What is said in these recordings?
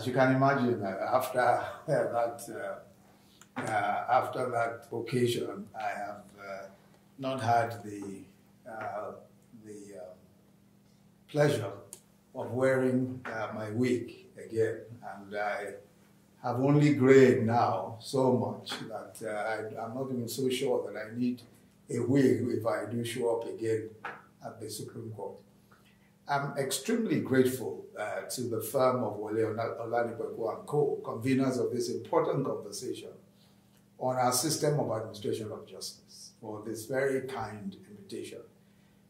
as you can imagine, uh, after that, uh, uh, after that occasion, I have uh, not had the uh, the um, pleasure of wearing uh, my wig again, and I have only grayed now so much that I, I'm not even so sure that I need a wig if I do show up again at the Supreme Court. I'm extremely grateful uh, to the firm of Wole Olanipekun Co., conveners of this important conversation on our system of administration of justice, for this very kind invitation.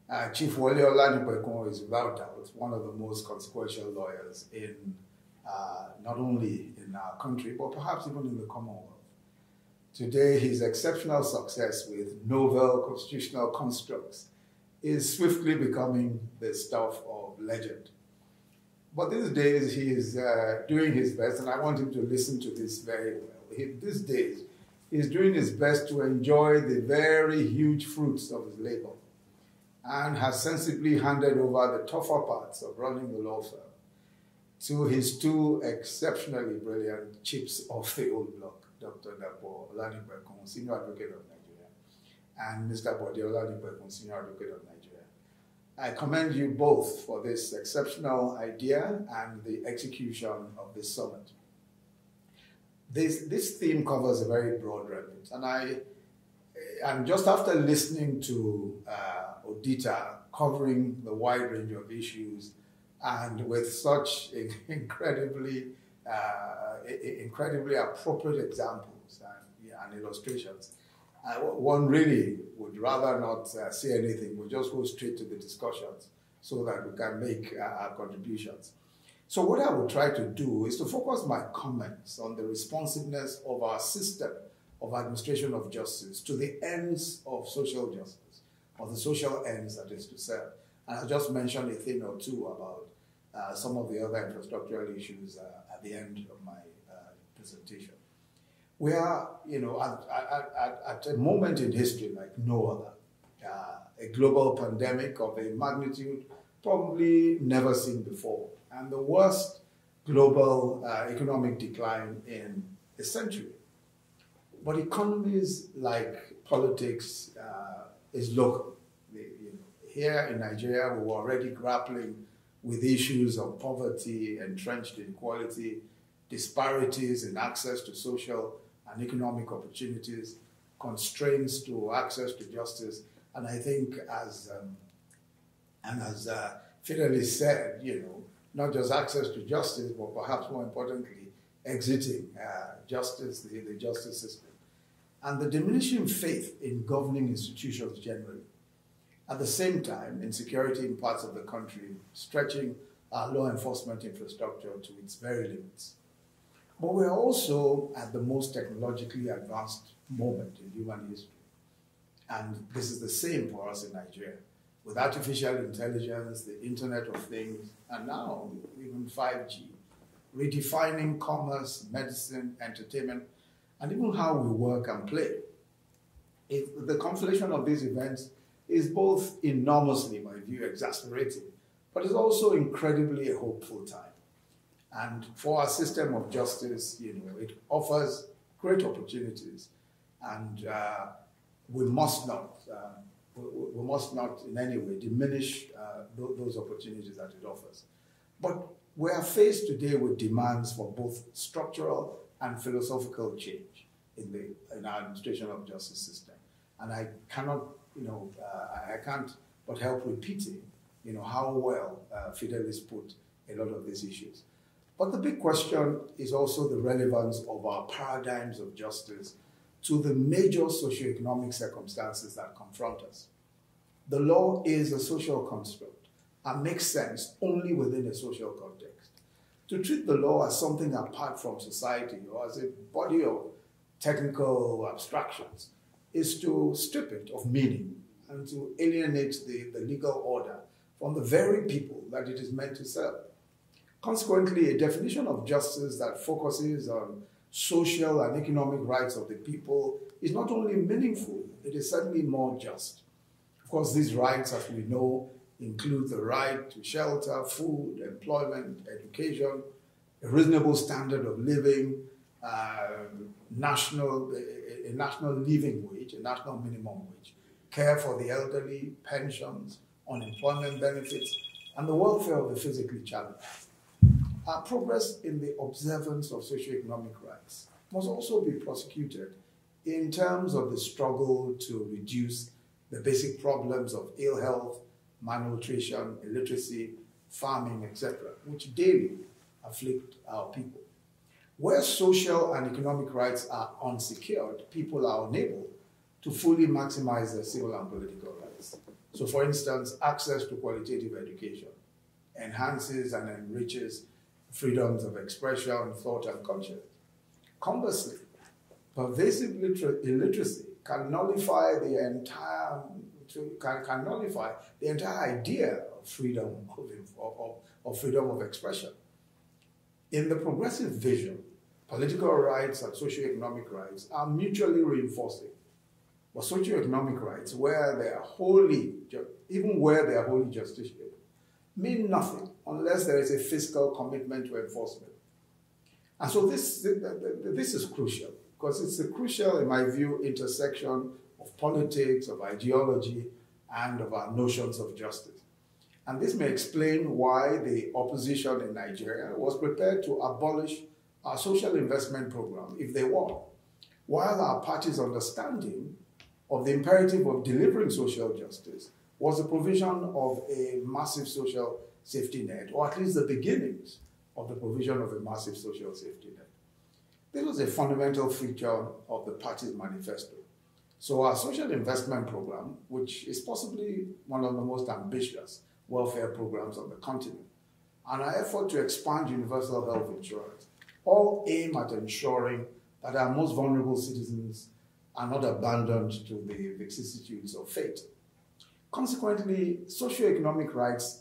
Uh, Chief Wole Olanipekun is without doubt one of the most consequential lawyers in uh, not only in our country, but perhaps even in the Commonwealth. Today, his exceptional success with novel constitutional constructs is swiftly becoming the stuff legend. But these days he is uh, doing his best, and I want him to listen to this very well. He, these days, he's doing his best to enjoy the very huge fruits of his labor and has sensibly handed over the tougher parts of running the law firm to his two exceptionally brilliant chips of the old block, Dr. Dapo Olanipekun, Senior Advocate of Nigeria, and Mr. Bode Olanipekun, Senior Advocate of Nigeria. I commend you both for this exceptional idea and the execution of this summit. This, this theme covers a very broad remit, and I, and just after listening to uh, Oditah covering the wide range of issues and with such incredibly, uh, incredibly appropriate examples and, and illustrations, uh, one really would rather not uh, say anything. We'll just go straight to the discussions so that we can make uh, our contributions. So what I will try to do is to focus my comments on the responsiveness of our system of administration of justice to the ends of social justice, or the social ends that is to serve. And I'll just mention a thing or two about uh, some of the other infrastructural issues uh, at the end of my uh, presentation we are, you know, at, at, at, a moment in history like no other. Uh, a global pandemic of a magnitude probably never seen before, and the worst global uh, economic decline in a century. But economies, like politics, uh, is local. You know, here in Nigeria, we were already grappling with issues of poverty, entrenched inequality, disparities in access to social and economic opportunities, constraints to access to justice, and I think as um, and as uh, said, you know, not just access to justice, but perhaps more importantly, exiting uh, justice, the, the justice system, and the diminishing faith in governing institutions generally. At the same time, insecurity in parts of the country stretching our law enforcement infrastructure to its very limits. But we're also at the most technologically advanced moment in human history. And this is the same for us in Nigeria. With artificial intelligence, the Internet of Things, and now even 5G, redefining commerce, medicine, entertainment, and even how we work and play. It, the conflation of these events is both enormously, my view, exasperating, but it's also incredibly a hopeful time. And for our system of justice, you know, it offers great opportunities, and uh, we must not, uh, we, we, must not in any way diminish uh, th those opportunities that it offers. But we are faced today with demands for both structural and philosophical change in the in our administration of justice system, and I cannot, you know, uh, I can't but help repeating, you know, how well uh, Fidelis put a lot of these issues. But the big question is also the relevance of our paradigms of justice to the major socioeconomic circumstances that confront us. The law is a social construct and makes sense only within a social context. To treat the law as something apart from society or as a body of technical abstractions is to strip it of meaning and to alienate the, the legal order from the very people that it is meant to serve. Consequently, a definition of justice that focuses on social and economic rights of the people is not only meaningful, it is certainly more just. Of course, these rights, as we know, include the right to shelter, food, employment, education, a reasonable standard of living, uh, national, a, a national living wage, a national minimum wage, care for the elderly, pensions, unemployment benefits, and the welfare of the physically challenged. Our progress in the observance of socioeconomic rights must also be prosecuted in terms of the struggle to reduce the basic problems of ill health, malnutrition, illiteracy, farming, etc., which daily afflict our people. Where social and economic rights are unsecured, people are unable to fully maximize their civil and political rights. So, for instance, access to qualitative education enhances and enriches freedoms of expression, thought, and conscience. Conversely, pervasive illiteracy can nullify the entire can, can nullify the entire idea of freedom of, of, of freedom of expression. In the progressive vision, political rights and socio-economic rights are mutually reinforcing. But socio-economic rights, where they are wholly, even where they are wholly justiciable, mean nothing unless there is a fiscal commitment to enforcement. And so this, this is crucial because it's a crucial, in my view, intersection of politics, of ideology, and of our notions of justice. And this may explain why the opposition in Nigeria was prepared to abolish our social investment program if they won, while our party's understanding of the imperative of delivering social justice was the provision of a massive social safety net, or at least the beginnings of the provision of a massive social safety net. This was a fundamental feature of the party's manifesto. So our social investment program, which is possibly one of the most ambitious welfare programs on the continent, and our effort to expand universal health insurance, all aim at ensuring that our most vulnerable citizens are not abandoned to the vicissitudes of fate. Consequently, socioeconomic rights,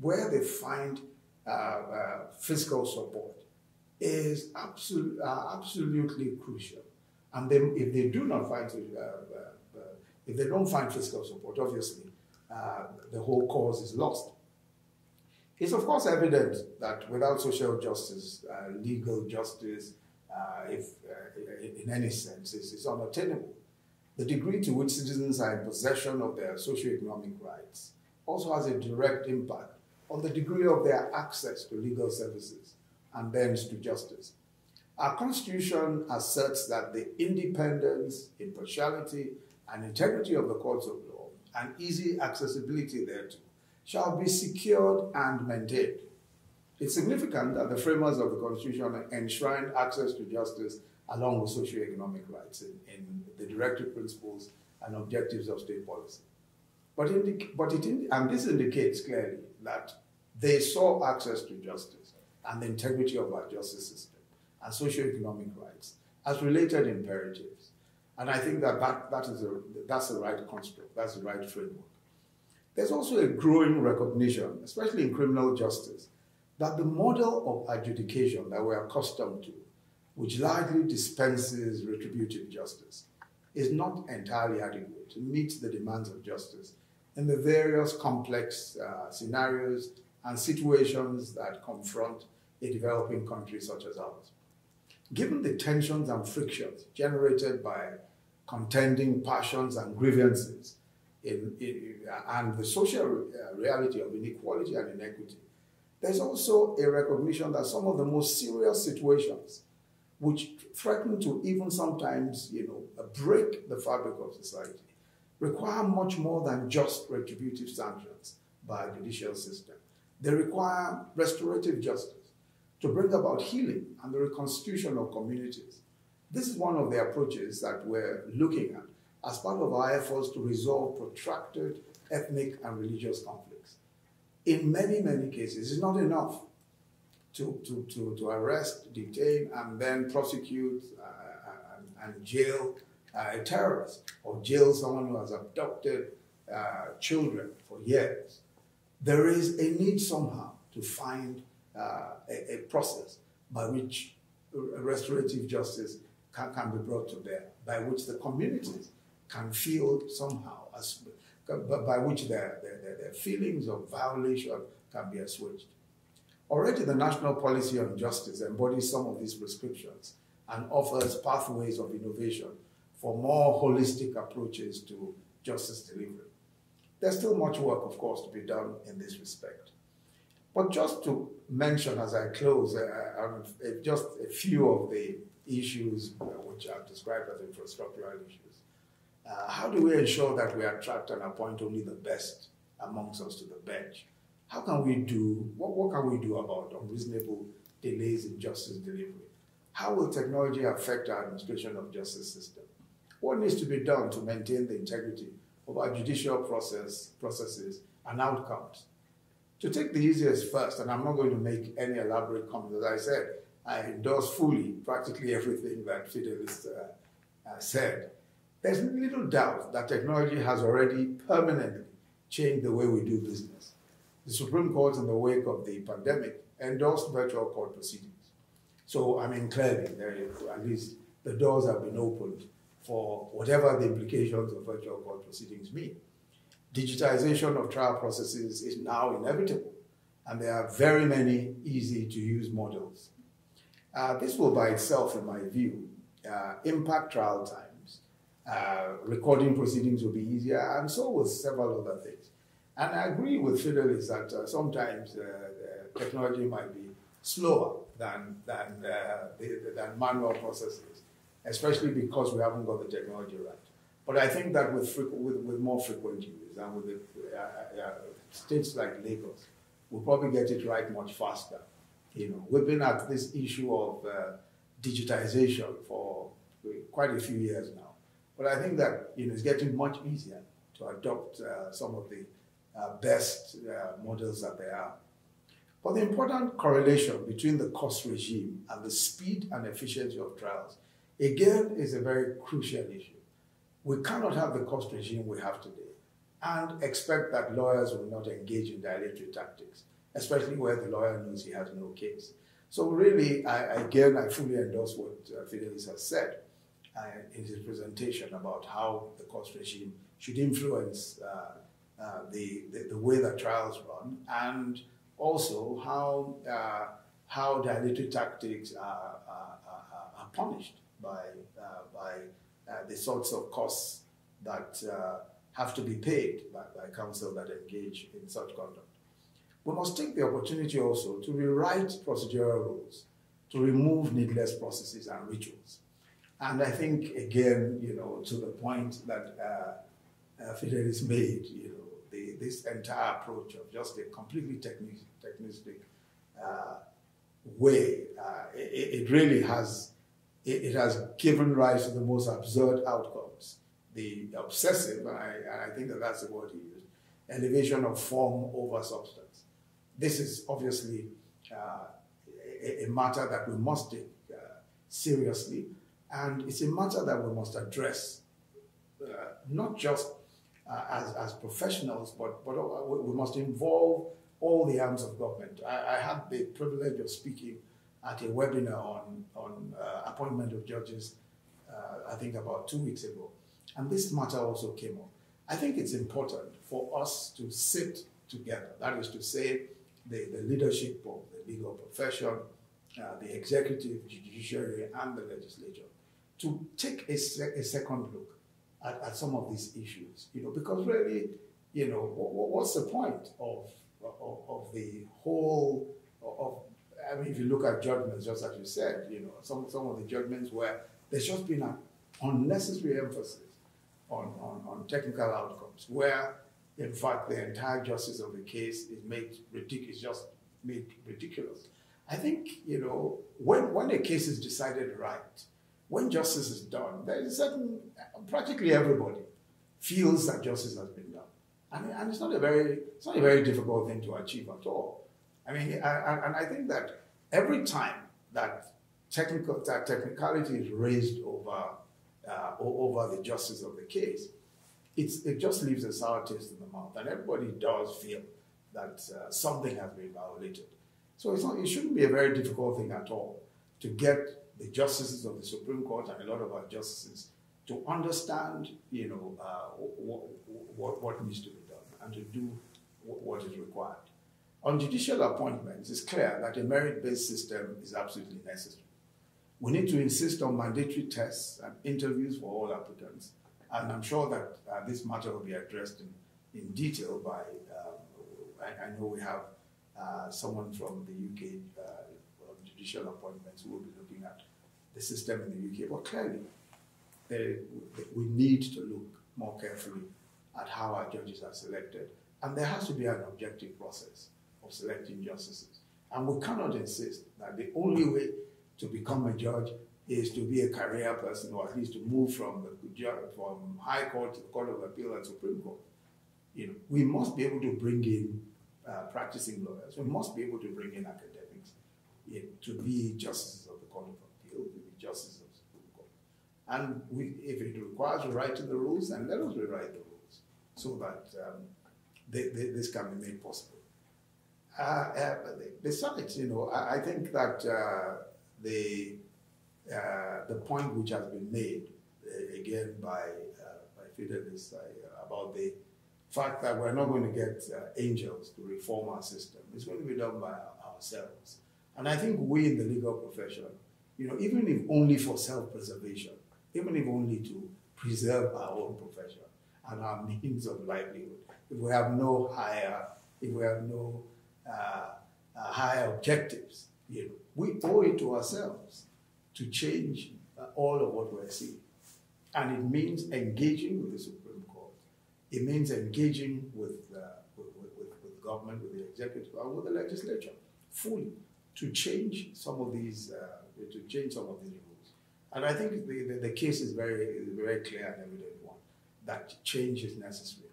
where they find uh, uh, fiscal support, is uh, absolutely crucial. And then if they do not find, uh, uh, if they don't find fiscal support, obviously, the whole cause is lost. It's of course evident that without social justice, legal justice, if in any sense, is, is unattainable. The degree to which citizens are in possession of their socio-economic rights also has a direct impact on the degree of their access to legal services and thence to justice. Our Constitution asserts that the independence, impartiality, and integrity of the courts of law and easy accessibility thereto shall be secured and maintained. It's significant that the framers of the Constitution enshrined access to justice along with socio-economic rights in, in, the directive principles and objectives of state policy. But, but it and this indicates clearly that they saw access to justice and the integrity of our justice system and socio-economic rights as related imperatives. And I think that, that, that is a, that's the right construct, that's the right framework. There's also a growing recognition, especially in criminal justice, that the model of adjudication that we're accustomed to, which largely dispenses retributive justice, is not entirely adequate to meet the demands of justice in the various complex uh, scenarios and situations that confront a developing country such as ours. Given the tensions and frictions generated by contending passions and grievances in, in, and the social uh, reality of inequality and inequity, there's also a recognition that some of the most serious situations, which threaten to even sometimes, you know, break the fabric of society, require much more than just retributive sanctions by a judicial system. They require restorative justice to bring about healing and the reconstitution of communities. This is one of the approaches that we're looking at as part of our efforts to resolve protracted ethnic and religious conflicts. In many, many cases, it's not enough to, to, to, to arrest, detain, and then prosecute uh, and, and, jail uh, a terrorist or jail someone who has abducted uh, children for years. There is a need somehow to find uh, a, a, process by which restorative justice can, can, be brought to bear, by which the communities can feel somehow, as, by which their, their, their feelings of violation can be assuaged. Already the National Policy on Justice embodies some of these prescriptions and offers pathways of innovation for more holistic approaches to justice delivery. There's still much work, of course, to be done in this respect. But just to mention as I close, uh, uh, just a few of the issues uh, which I've described as infrastructural issues. Uh, how do we ensure that we attract and appoint only the best amongst us to the bench? How can we do, what, what can we do about unreasonable delays in justice delivery? How will technology affect our administration of justice system? What needs to be done to maintain the integrity of our judicial process, processes and outcomes? To take the easiest first, and I'm not going to make any elaborate comments, as I said, I endorse fully practically everything that Fidelis uh, uh, said. There's little doubt that technology has already permanently changed the way we do business. The Supreme Court, in the wake of the pandemic, endorsed virtual court proceedings. So, I mean, clearly, there is, at least the doors have been opened for whatever the implications of virtual court proceedings mean. Digitization of trial processes is now inevitable, and there are very many easy to use models. Uh, this will, by itself, in my view, uh, impact trial times. uh, recording proceedings will be easier, and so will several other things. And I agree with Fidelis that uh, sometimes uh, technology might be slower than, than, uh, the, than manual processes, especially because we haven't got the technology right. But I think that with, with, with more frequent use and with the, uh, uh, states like Lagos, we'll probably get it right much faster. You know, we've been at this issue of digitization for quite a few years now. But I think that you know, it's getting much easier to adopt uh, some of the uh, best uh, models that there are. But the important correlation between the cost regime and the speed and efficiency of trials, again, is a very crucial issue. We cannot have the cost regime we have today and expect that lawyers will not engage in dilatory tactics, especially where the lawyer knows he has no case. So really, I, again, I fully endorse what uh, Fidelis has said uh, in his presentation about how the cost regime should influence uh, uh, the, the, the, way that trials run and also how, uh, how dilatory tactics are, are, are, are punished by, uh, by uh, the sorts of costs that have to be paid by, by counsel that engage in such conduct. We must take the opportunity also to rewrite procedural rules to remove needless processes and rituals. And I think, again, you know, to the point that uh, uh, Fidelis made, you know, the, this entire approach of just a completely technistic uh, way, uh, it, it, really has, it, it, has given rise to the most absurd outcomes. The obsessive, and I, and I think that that's the word he used, elevation of form over substance. This is obviously uh, a, a, matter that we must take uh, seriously and it's a matter that we must address, uh, not just uh, as, as professionals, but, but we must involve all the arms of government. I, I, had the privilege of speaking at a webinar on, on uh, appointment of judges, uh, I think about two weeks ago. And this matter also came up. I think it's important for us to sit together. That is to say, the, the leadership of the legal profession, uh, the executive, judiciary, and the legislature to take a, se a second look at, at, some of these issues, you know, because really, you know, what, what's the point of, of, of, the whole, of, I mean, if you look at judgments, just as you said, you know, some, some of the judgments where there's just been an unnecessary emphasis on, on, on technical outcomes, where, in fact, the entire justice of the case is made ridiculous, just made ridiculous. I think, you know, when, when a case is decided right, when justice is done, there is certain, practically everybody feels that justice has been done. And, and it's not a very, it's not a very difficult thing to achieve at all. I mean, I, and I think that every time that technical that technicality is raised over uh, over the justice of the case, it just leaves a sour taste in the mouth, and everybody does feel that uh, something has been violated. So not, it shouldn't be a very difficult thing at all to get the justices of the Supreme Court and a lot of our justices to understand, you know, uh, what, what, what, needs to be done and to do what is required. On judicial appointments, it's clear that a merit-based system is absolutely necessary. We need to insist on mandatory tests and interviews for all applicants, and I'm sure that uh, this matter will be addressed in, in detail by, um, I, I, know we have uh, someone from the UK uh, judicial appointments who will be looking at the system in the UK, but clearly they, we need to look more carefully at how our judges are selected. And there has to be an objective process of selecting justices. And we cannot insist that the only way to become a judge is to be a career person or at least to move from the from high court to the court of appeal and supreme court. You know, we must be able to bring in uh, practicing lawyers. We must be able to bring in academics to be justices of the court of appeal, to be justices of the supreme court. And we, if it requires rewriting the rules, then let us rewrite the rules so that um, they, they, this can be made possible. Uh, uh, besides, you know, I, I think that uh, the uh, the point which has been made uh, again by by Fidelis about the fact that we're not going to get angels to reform our system. It's going to be done by ourselves. And I think we in the legal profession, you know, even if only for self-preservation, even if only to preserve our own profession and our means of livelihood, if we have no higher, if we have no uh, uh, higher objectives, you know, we owe it to ourselves to change uh, all of what we're seeing. And it means engaging with the Supreme Court. It means engaging with, uh, with, with, with, government, with the executive, and with the legislature fully to change some of these, uh, to change some of these rules. And I think the, the, the case is very, is very clear and evident one, that change is necessary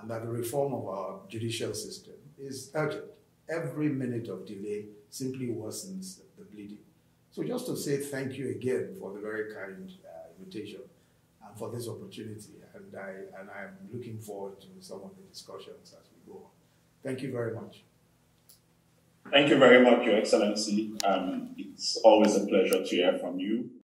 and that the reform of our judicial system is urgent. Every minute of delay simply worsens the bleeding. So just to say thank you again for the very kind uh, invitation and for this opportunity. And, I, and I'm looking forward to some of the discussions as we go on. Thank you very much. Thank you very much, Your Excellency. Um, it's always a pleasure to hear from you.